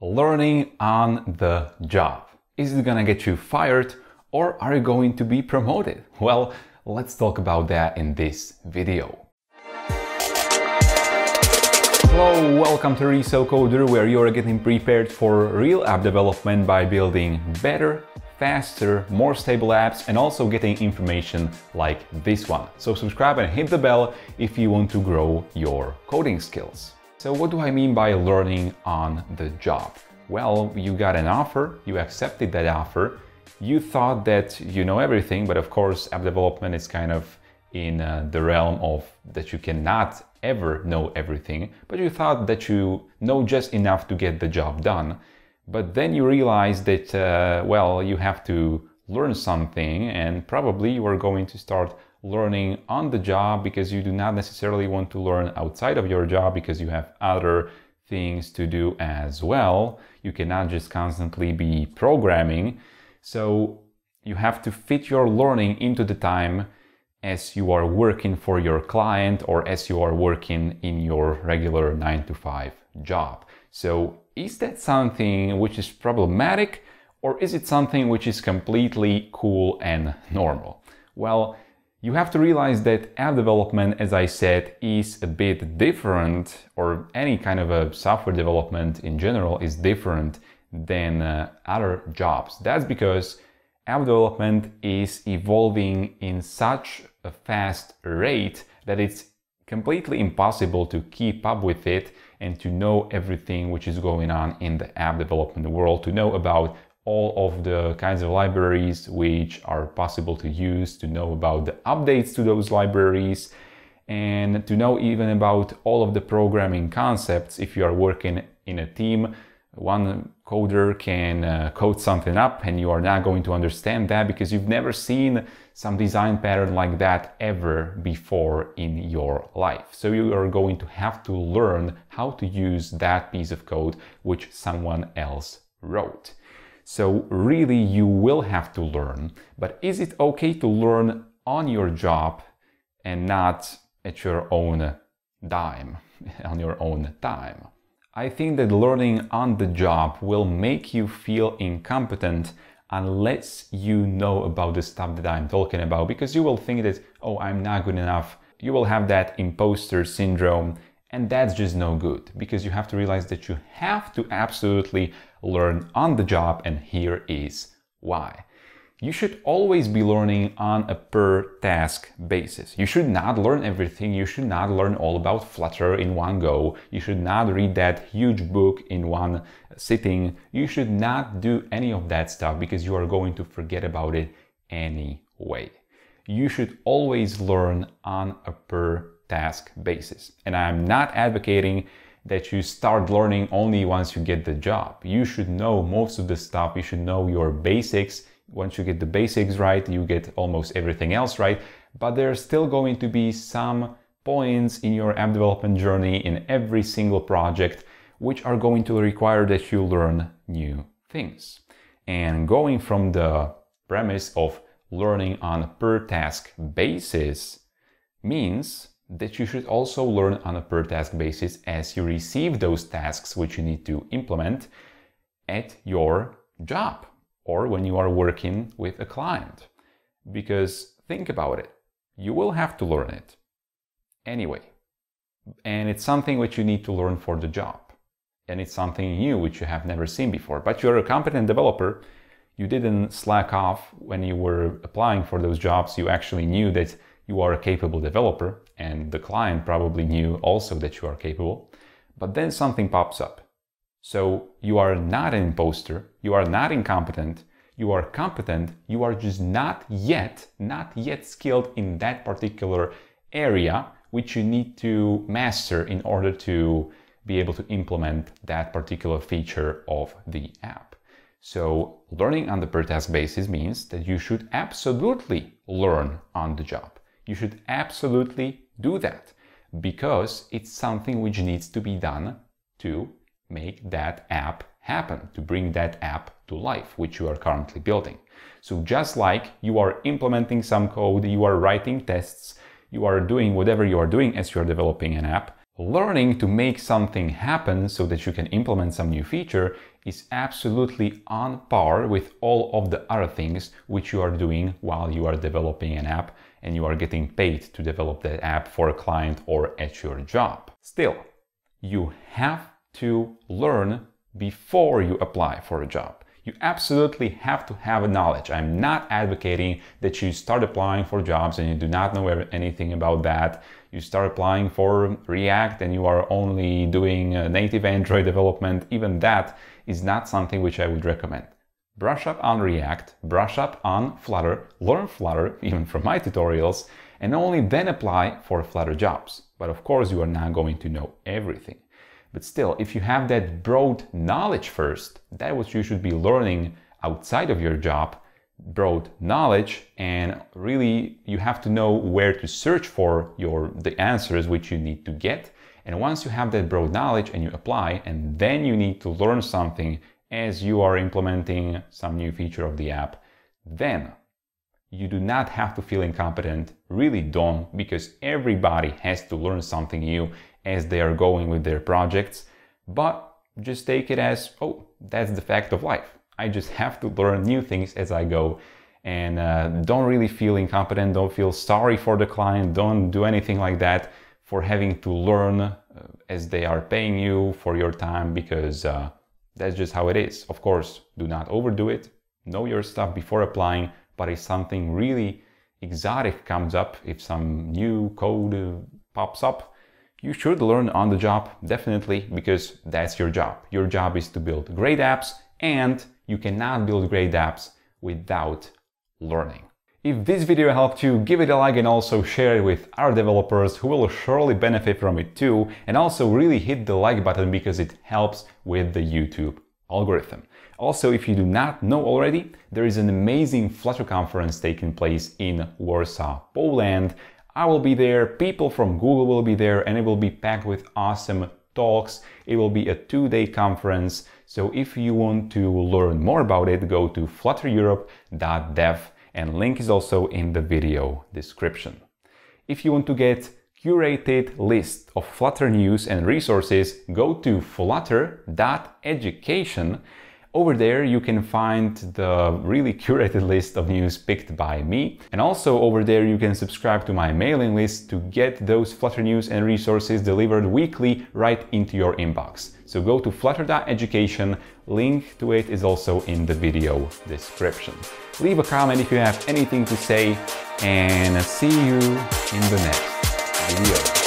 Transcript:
Learning on the job. Is it gonna get you fired or are you going to be promoted? Well, let's talk about that in this video. Hello, welcome to Reso Coder where you're getting prepared for real app development by building better, faster, more stable apps and also getting information like this one. So subscribe and hit the bell if you want to grow your coding skills. So what do I mean by learning on the job? Well, you got an offer, you accepted that offer, you thought that you know everything, but of course app development is kind of in uh, the realm of that you cannot ever know everything, but you thought that you know just enough to get the job done. But then you realize that, uh, well, you have to learn something and probably you are going to start learning on the job because you do not necessarily want to learn outside of your job because you have other things to do as well. You cannot just constantly be programming. So you have to fit your learning into the time as you are working for your client or as you are working in your regular 9 to 5 job. So is that something which is problematic or is it something which is completely cool and normal? Well, you have to realize that app development, as I said, is a bit different, or any kind of a software development in general is different than uh, other jobs. That's because app development is evolving in such a fast rate that it's completely impossible to keep up with it and to know everything which is going on in the app development world, to know about all of the kinds of libraries which are possible to use, to know about the updates to those libraries, and to know even about all of the programming concepts if you are working in a team. One coder can uh, code something up and you are not going to understand that because you've never seen some design pattern like that ever before in your life. So you are going to have to learn how to use that piece of code which someone else wrote. So really you will have to learn, but is it okay to learn on your job and not at your own dime, on your own time? I think that learning on the job will make you feel incompetent unless you know about the stuff that I'm talking about because you will think that, oh, I'm not good enough. You will have that imposter syndrome and that's just no good because you have to realize that you have to absolutely learn on the job, and here is why. You should always be learning on a per task basis. You should not learn everything. You should not learn all about Flutter in one go. You should not read that huge book in one sitting. You should not do any of that stuff because you are going to forget about it anyway. You should always learn on a per task basis. And I'm not advocating that you start learning only once you get the job. You should know most of the stuff. You should know your basics. Once you get the basics right, you get almost everything else right. But there's still going to be some points in your app development journey in every single project which are going to require that you learn new things. And going from the premise of learning on a per task basis means that you should also learn on a per task basis as you receive those tasks which you need to implement at your job or when you are working with a client. Because think about it, you will have to learn it anyway. And it's something which you need to learn for the job. And it's something new which you have never seen before. But you're a competent developer. You didn't slack off when you were applying for those jobs. You actually knew that you are a capable developer and the client probably knew also that you are capable, but then something pops up. So you are not an imposter, you are not incompetent, you are competent, you are just not yet, not yet skilled in that particular area which you need to master in order to be able to implement that particular feature of the app. So learning on the per task basis means that you should absolutely learn on the job. You should absolutely do that because it's something which needs to be done to make that app happen, to bring that app to life, which you are currently building. So just like you are implementing some code, you are writing tests, you are doing whatever you are doing as you are developing an app, learning to make something happen so that you can implement some new feature is absolutely on par with all of the other things which you are doing while you are developing an app and you are getting paid to develop that app for a client or at your job. Still, you have to learn before you apply for a job. You absolutely have to have a knowledge. I'm not advocating that you start applying for jobs and you do not know anything about that. You start applying for React and you are only doing uh, native Android development. Even that is not something which I would recommend. Brush up on React, brush up on Flutter, learn Flutter, even from my tutorials, and only then apply for Flutter jobs. But of course, you are not going to know everything. But still, if you have that broad knowledge first, that what you should be learning outside of your job, broad knowledge, and really you have to know where to search for your the answers which you need to get. And once you have that broad knowledge and you apply, and then you need to learn something as you are implementing some new feature of the app, then you do not have to feel incompetent, really don't, because everybody has to learn something new as they are going with their projects, but just take it as, oh, that's the fact of life. I just have to learn new things as I go. And uh, don't really feel incompetent, don't feel sorry for the client, don't do anything like that for having to learn uh, as they are paying you for your time because uh, that's just how it is. Of course, do not overdo it. Know your stuff before applying, but if something really exotic comes up, if some new code uh, pops up, you should learn on the job, definitely, because that's your job. Your job is to build great apps, and you cannot build great apps without learning. If this video helped you, give it a like and also share it with other developers who will surely benefit from it too. And also really hit the like button because it helps with the YouTube algorithm. Also, if you do not know already, there is an amazing Flutter conference taking place in Warsaw, Poland I will be there, people from Google will be there, and it will be packed with awesome talks. It will be a two-day conference. So if you want to learn more about it, go to fluttereurope.dev and link is also in the video description. If you want to get curated list of Flutter news and resources, go to flutter.education over there you can find the really curated list of news picked by me. And also over there you can subscribe to my mailing list to get those Flutter news and resources delivered weekly right into your inbox. So go to flutter.education, link to it is also in the video description. Leave a comment if you have anything to say and see you in the next video.